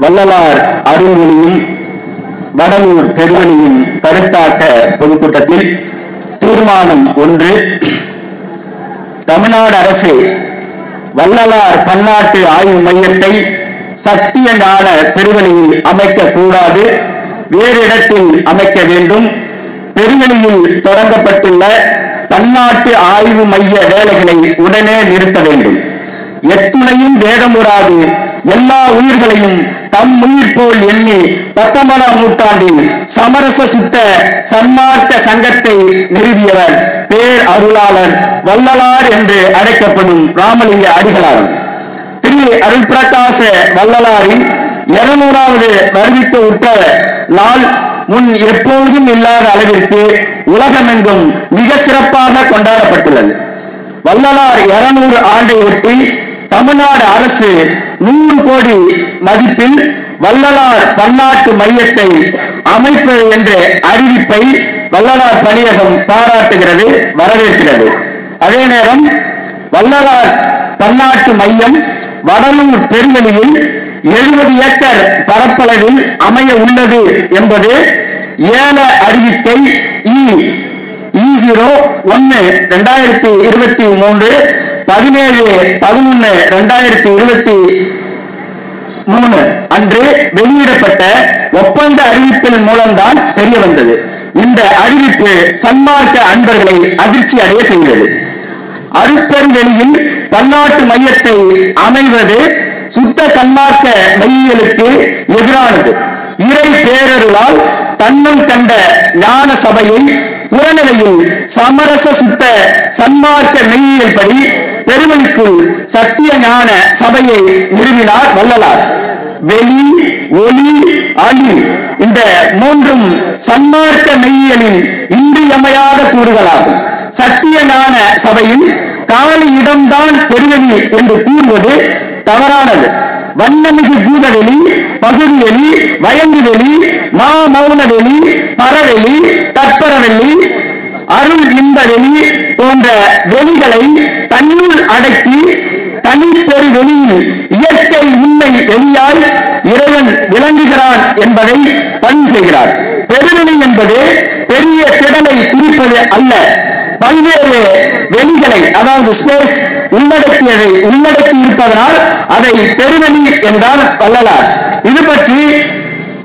வள்ளலார் அருள்மொழியும் வடலூர் பெருவழியும் கருத்தாக்க பொதுக்கூட்டத்தில் தீர்மானம் ஒன்று. தமிழ்நாடு அரசு வள்ளலார் பன்னாட்டு ஆய்வு மையத்தை சத்திய ஞான பெருவழியில் அமைக்க கூடாது. வேறு இடத்தில் அமைக்க வேண்டும். பெருவெளியில் தொடங்கப்பட்டுள்ள பன்னாட்டு ஆய்வு மைய வேலைகளை உடனே நிறுத்த வேண்டும். எத்துணையும் வேதமுறாது எல்லா உயிர்களையும் தம் உயிர் போல் எண்ணி பத்தொன்பதாம் நூற்றாண்டில் சமரச சுத்த சன்மார்க்க சங்கத்தை நிறுவியவர் பேர் அருளாளர் வள்ளலார் என்று அழைக்கப்படும் ராமலிங்க அடிகளார். திரு அருள் பிரகாச வள்ளலாரின் இருநூறாவது வருவிக்க உற்ற நாள் முன் எப்போதும் இல்லாத அளவிற்கு உலகமெங்கும் மிக சிறப்பாக கொண்டாடப்பட்டுள்ளது. வள்ளலார் இருநூறு ஆண்டை ஒட்டி தமிழ்நாடு அரசு நூறு கோடி மதிப்பில் வள்ளலார் பன்னாட்டு மையத்தை அமைப்பது என்ற அறிவிப்பை வள்ளலார் பணியகம் பாராட்டுகிறது வரவேற்கிறது. அதே நேரம் வள்ளலார் பன்னாட்டு மையம் வடலூர் பெருவெளியில் எழுபது ஏக்கர் பரப்பளவில் அமைய உள்ளது என்பது ஏல அறிவிக்கை இ ஜீரோ ஒன்னு ரெண்டாயிரத்தி இருபத்தி மூன்று பதினேழு பதினொன்னு ரெண்டாயிரத்தி இருபத்தி மூணு அன்று வெளியிடப்பட்ட ஒப்பந்த அறிவிப்பின் மூலம்தான் தெரிய வந்தது. இந்த அறிவிப்பு சன்மார்க்க அன்பர்களை அதிர்ச்சி அடைய செய்தது. அருப்பெருவெளியில் பன்னாட்டு மையத்தை அமைவது சுத்த சன்மார்க்க மையலுக்கு எதிரானது. இறை பேரருளால் தன்னம் கண்ட ஞான சபையை புறநிலையில் சமரச சுத்த சன்மார்க்க மெய்யியல் படி பெருவெளிக்குள் சத்திய ஞான சபையை நிறுவினார் வள்ளலார். வெளி ஒளி அழி இந்த மூன்றும் சன்மார்க்க மெய்யலின் இன்றியமையாத கூறுகளாகும். சத்திய ஞான சபையில் காலி இடம்தான் பெருவெளி என்று கூறுவது தவறானது. வண்ணமிகு பூதவெளி பகுதிவெளி வயங்குவெளி மா மௌனவெளி பரவெளி தற்பரவெளி அருள் இன்ப வெளி போன்ற வெளிகளை பல்வேறு வெளிகளை அதாவது ஸ்பேஸ் உள்ளடக்கியதை உள்ளடக்கி இருப்பதனால் அதை பெருவெளி என்றால் வள்ளலார். இது பற்றி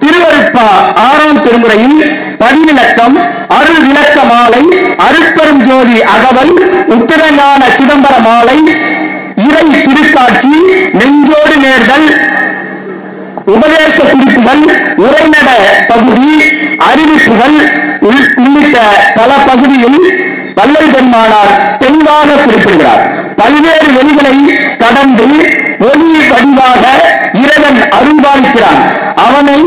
திருவருட்பா ஆறாம் திருமுறையில் பதிவிலக்கம் அருள் விளக்க மாலை அருட்பெரும் ஜோதி அகவல் உத்தரஞான சிதம்பர மாலை இறை திருக்காட்சி நெஞ்சோடு நேர்தல் உபதேச குறிப்புகள் உரைநட பகுதி அறிவிப்புகள் உள்ளிட்ட பல பகுதியில் வள்ளல் பெருமானார் தெளிவாக குறிப்பிடுகிறார். பல்வேறு வெளிகளை கடந்து ஒளி வடிவாக இறைவன் அருள்பாலிக்கிறான் அவனை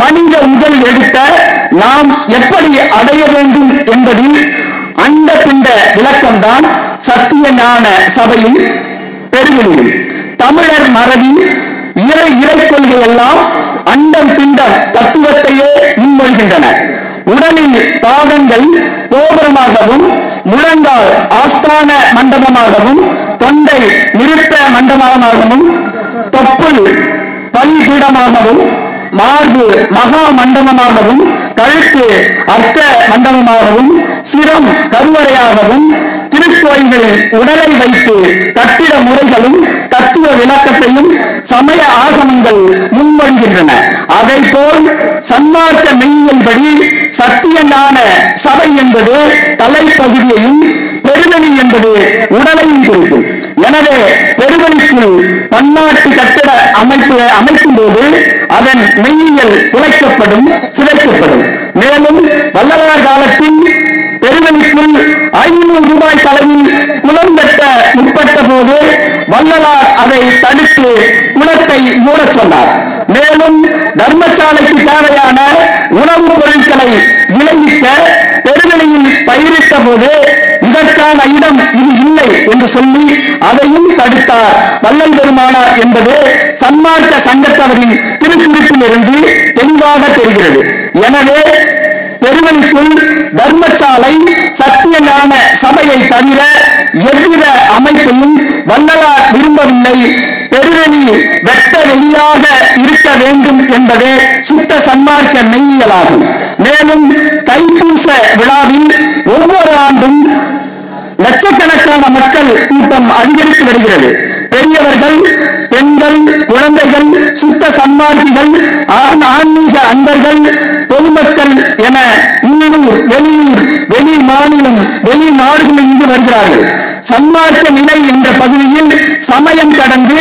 மனித உடல் எடுத்த நாம் எப்படி அடைய வேண்டும் என்பதில் அண்ட பிண்ட விளக்கம்தான் சத்திய ஞான சபையின் பெருவெளியில் தமிழர் மரபில் இறை இறை கொள்கை எல்லாம் அண்டம் பிண்டம் தத்துவத்தையே முன்மொழிகின்றன. உடலில் பாதங்கள் கோபுரமாகவும் முழங்கால் ஆஸ்தான மண்டபமாகவும் தொண்டை நிறுத்த மண்டபமாகவும் தொப்புள் பல்பீடமாகவும் மார்பு மகா மண்டபமாகவும் கழுத்து அர்த்த மண்டபமாகவும் சிரம் கருவறையாகவும் திருக்கோயில்களில் உடலை வைத்து கட்டிட முறைகளும் தத்துவ விளக்கத்தையும் சமய ஆகமங்கள் முன்மொழிகின்றன. அதை போல் சன்மார்க்க மெய்யின்படி சத்தியமான சபை என்பது தலைப்பகுதியையும் பெருமணி என்பது உடலையும் குறிக்கும். எனவே பெருமணி தடுத்து குளத்தை மூடச் சொன்னார். மேலும் தர்மசாலைக்கு தேவையான உணவுப் பொருட்களை விளைவிக்க பெருவெளியில் பயிரிட்ட போது இதற்கான இடம் இது இல்லை என்று சொல்லி அதையும் தடுத்தார். வள்ளல் பெருமானார் என்பது சன்மார்க்க சங்கத்தவரின் திருக்குறிப்பில் இருந்து தெளிவாக தெரிகிறது. எனவே பெருவெளிக்குள் தர்மசாலை சத்திய ஞான சபையை தவிர எவ்வித அமைப்பையும் வல்லலார் விரும்பவில்லை. பெருவெளி வெட்ட வெளியாக இருக்க வேண்டும் என்பதே சுத்த சன்மார்க்க மெய்யியலாகும். மேலும் தைப்பூச விழாவில் ஒவ்வொரு ஆண்டும் லட்சக்கணக்கான மக்கள் கூட்டம் அதிகரித்து வருகிறது. பெரியவர்கள் பெண்கள் குழந்தைகள் சுத்த சன்மார்க்கிகள் ஆன்மீக அன்பர்கள் பொதுமக்கள் என உள்ளூர் வெளியூர் வெளி மாநிலம் வெளி நாடுகளில் இருந்து வருகிறார்கள். சன்மார்க்க நிலை என்ற பகுதியில் சமயம் கடந்து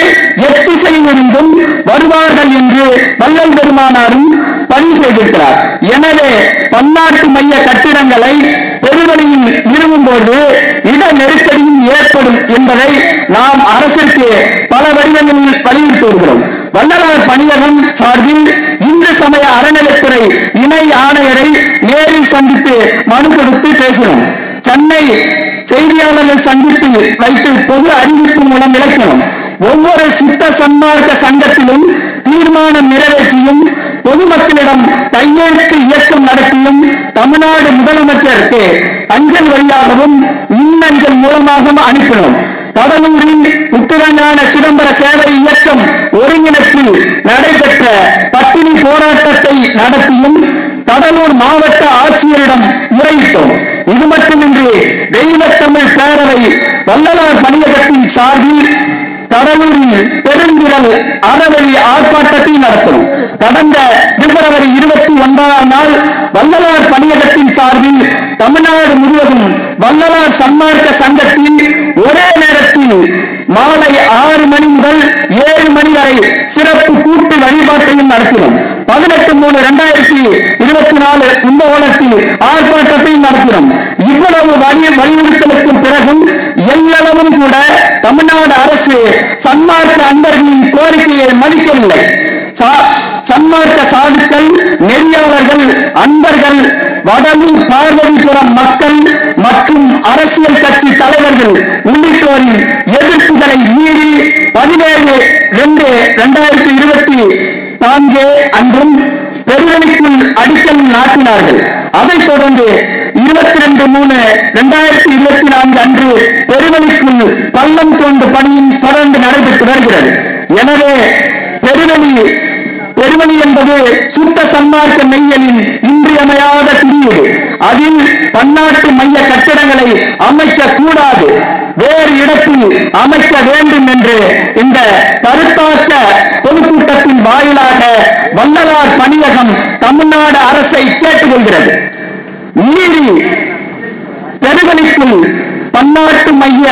எத்திசையிலிருந்தும் வருவார்கள் என்று வல்லல் பெருமானாரும் பதிவு செய்திருக்கிறார். எனவே பன்னாட்டு மைய கட்டிடங்களை பெருவழியில் நிறுவும்போது இட நெருக்கடியும் ஏற்படும் என்பதை நாம் அரசிற்கு பல வடிவங்களில் வலியுறுத்தி வருகிறோம். வல்லலார் பணியகம் சார்பில் இந்து சமய அறநிலைத்துறை இணை ஆணையரை நேரில் சந்தித்து மனு கொடுத்து பேசினோம். சென்னை செய்தியாளர்கள் சந்திப்பில் வைத்து பொது அறிவிப்பு மூலம் விளக்கினோம் ஒவ்வொரு சித்த சன்மார்க்க சங்கத்திலும் தீர்மானம் நிறைவேற்றியும் பொதுமக்களிடம் கையெழுத்து இயக்கம் நடத்தியும் தமிழ்நாடு முதலமைச்சருக்கு அஞ்சல் வழியாகவும் மின்னஞ்சல் மூலமாகவும் அனுப்பினோம். கடலூரில் உத்திரஞான சிதம்பர சேவை இயக்கம் ஒருங்கிணைப்பில் நடைபெற்ற பட்டினி போராட்டத்தை நடத்தியும் கடலூர் மாவட்ட ஆட்சியரிடம் முறையிட்டோம். இது மட்டுமின்றி தெய்வத்தமிழ் பேரவை வள்ளலார் பணியகத்தின் சார்பில் கடலூரில் பெருந்திரல் அறவழி ஆர்ப்பாட்டத்தை நடத்தும். கடந்த பிப்ரவரி இருபத்தி ஒன்பதாம் நாள் வள்ளலார் பணியகத்தின் சார்பில் தமிழ்நாடு முழுவதும் வள்ளலார் சன்மார்க்க சங்கத்தின் ஒரே நேரத்தில் மாலை ஆறு மணி முதல் ஏழு மணி வரை சிறப்பு கூட்டு வழிபாட்டையும் நடத்தினோம் பதினெட்டு மூணு இரண்டாயிரத்தி இருபத்தி கோலத்தில் ஆர்ப்பாட்டத்தை நடத்தினோம். இவ்வளவு வலிய வலியுறுத்தலுக்கும் பிறகும் எல்லளவும் கூட தமிழ்நாடு அரசு சன்மார்க்க அன்பர்களின் கோரிக்கையை மதிக்கவில்லை. சன்மார்க்க சாதுக்கள் நெறியாளர்கள் அன்பர்கள் வடலூர் பார்வதிபுரம் மக்கள் மற்றும் அரசியல் கட்சி தலைவர்கள் உள்ளிட்டோரின் எதிர்ப்புகளை மீறி பதினேழு ரெண்டு இரண்டாயிரத்தி இருபத்தி நான்கு அன்றும் அடிக்கல் அதைத் தொடர்ந்து இருபத்தி ரெண்டு மூணு இரண்டாயிரத்தி இருபத்தி நான்கு அன்று பெருவெளிக்குள் பள்ளம் தோண்டு பணியும் தொடர்ந்து நடைபெற்று வருகிறது. எனவே பெருவெளி பெருவழி என்பது சுத்த சன்மார்க்க மெய்யலின் இன்றியமையாத குறியீடு. அதில் பன்னாட்டு மைய கட்டிடங்களை அமைக்க கூடாது ஒரு இடத்தில் அமைக்க வேண்டும் என்று இந்த கருத்தாக்க பொதுக்கூட்டத்தின் வாயிலாக வள்ளலார் பணியகம் தமிழ்நாடு அரசை கேட்டுக்கொள்கிறது. மீறி பெருவழிக்குள் பன்னாட்டு மைய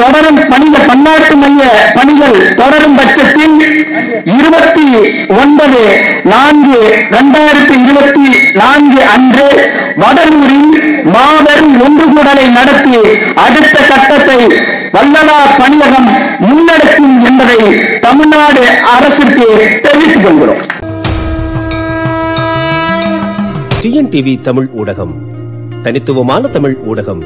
தொடரும் பணிகள் பன்னாட்டு மைய பணிகள் தொடரும் பட்சத்தில் இருபத்தி ஒன்பது நான்கு இரண்டாயிரத்தி இருபத்தி நான்கு அன்று வடலூரில் மாபெரும் ஒன்றுகூடலை நடத்தி அடுத்த கட்டத்தை வல்லலா பணியகம் முன்னெடுக்கும் என்பதை தமிழ்நாடு அரசுக்கு தெரிவித்துக் கொள்கிறோம். டிஎன்டிவி தமிழ் ஊடகம் தனித்துவமான தமிழ் ஊடகம்.